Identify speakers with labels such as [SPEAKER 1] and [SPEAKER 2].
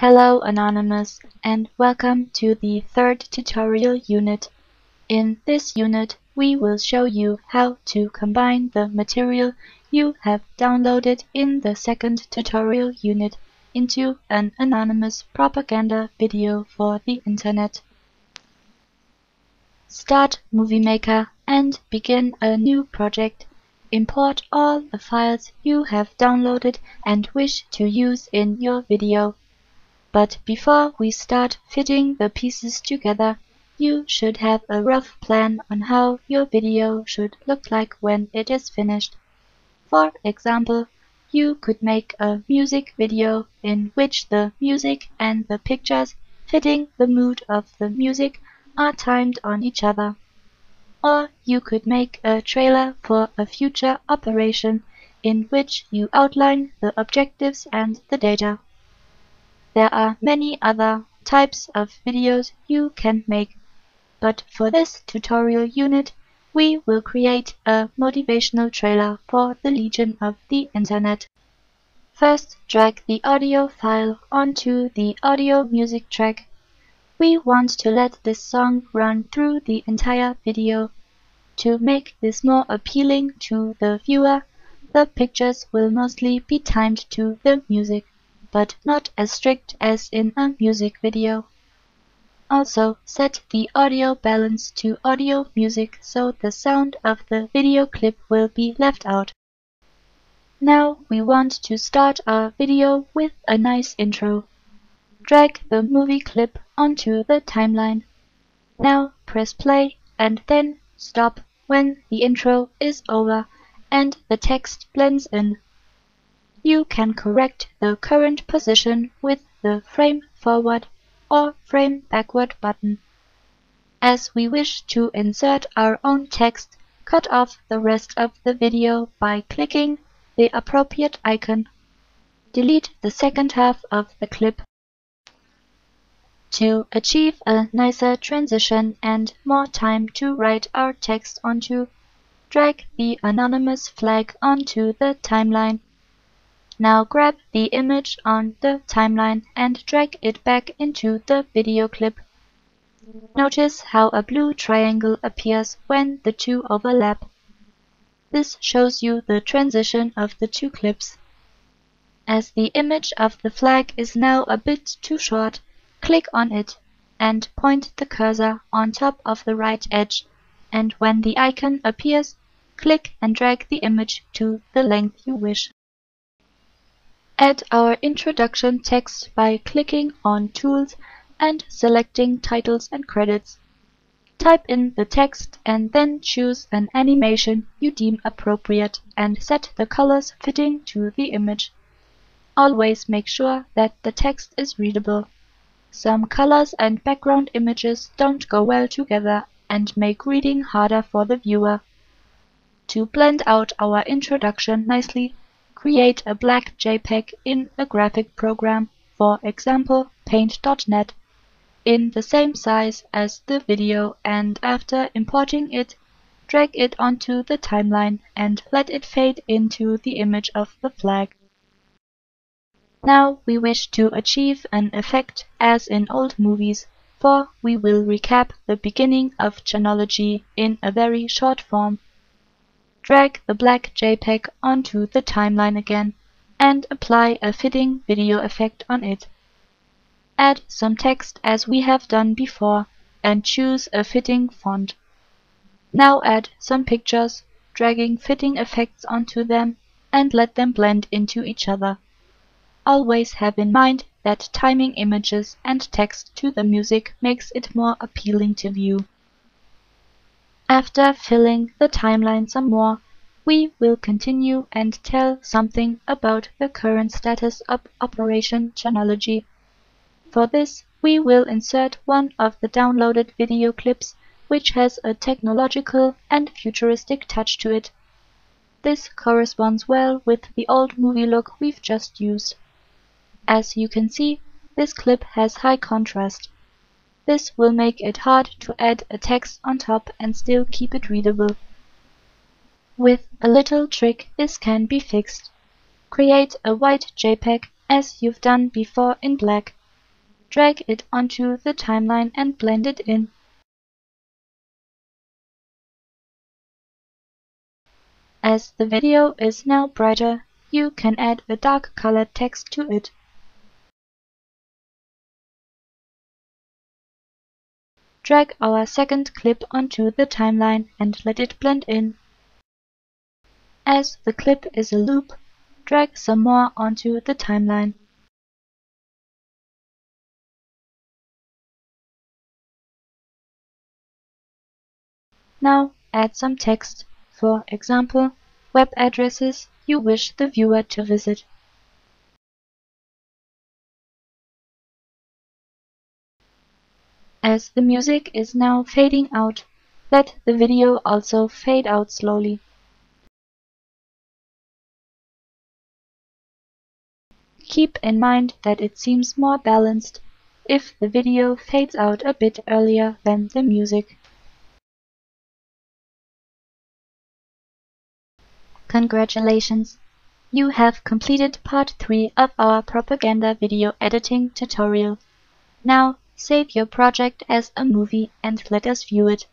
[SPEAKER 1] Hello Anonymous and welcome to the third tutorial unit. In this unit we will show you how to combine the material you have downloaded in the second tutorial unit into an anonymous propaganda video for the internet. Start Movie Maker and begin a new project. Import all the files you have downloaded and wish to use in your video. But before we start fitting the pieces together, you should have a rough plan on how your video should look like when it is finished. For example, you could make a music video in which the music and the pictures fitting the mood of the music are timed on each other. Or you could make a trailer for a future operation in which you outline the objectives and the data. There are many other types of videos you can make, but for this tutorial unit we will create a motivational trailer for the Legion of the Internet. First drag the audio file onto the audio music track. We want to let this song run through the entire video. To make this more appealing to the viewer, the pictures will mostly be timed to the music but not as strict as in a music video. Also, set the audio balance to audio music so the sound of the video clip will be left out. Now we want to start our video with a nice intro. Drag the movie clip onto the timeline. Now press play and then stop when the intro is over and the text blends in. You can correct the current position with the Frame Forward or Frame Backward button. As we wish to insert our own text, cut off the rest of the video by clicking the appropriate icon. Delete the second half of the clip. To achieve a nicer transition and more time to write our text onto, drag the anonymous flag onto the timeline now grab the image on the timeline and drag it back into the video clip. Notice how a blue triangle appears when the two overlap. This shows you the transition of the two clips. As the image of the flag is now a bit too short, click on it and point the cursor on top of the right edge and when the icon appears, click and drag the image to the length you wish. Add our introduction text by clicking on Tools and selecting Titles and Credits. Type in the text and then choose an animation you deem appropriate and set the colors fitting to the image. Always make sure that the text is readable. Some colors and background images don't go well together and make reading harder for the viewer. To blend out our introduction nicely, create a black JPEG in a graphic program, for example Paint.net, in the same size as the video and after importing it, drag it onto the timeline and let it fade into the image of the flag. Now we wish to achieve an effect as in old movies, for we will recap the beginning of Chanology in a very short form Drag the black JPEG onto the timeline again and apply a fitting video effect on it. Add some text as we have done before and choose a fitting font. Now add some pictures, dragging fitting effects onto them and let them blend into each other. Always have in mind that timing images and text to the music makes it more appealing to view. After filling the timeline some more, we will continue and tell something about the current status of Operation Chanology. For this, we will insert one of the downloaded video clips which has a technological and futuristic touch to it. This corresponds well with the old movie look we've just used. As you can see, this clip has high contrast. This will make it hard to add a text on top and still keep it readable. With a little trick this can be fixed. Create a white JPEG as you've done before in black Drag it onto the timeline and blend it in. As the video is now brighter, you can add a dark colored text to it. Drag our second clip onto the timeline and let it blend in. As the clip is a loop, drag some more onto the timeline. Now add some text, for example, web addresses you wish the viewer to visit. As the music is now fading out, let the video also fade out slowly. Keep in mind that it seems more balanced if the video fades out a bit earlier than the music. Congratulations! You have completed part 3 of our propaganda video editing tutorial. Now save your project as a movie and let us view it.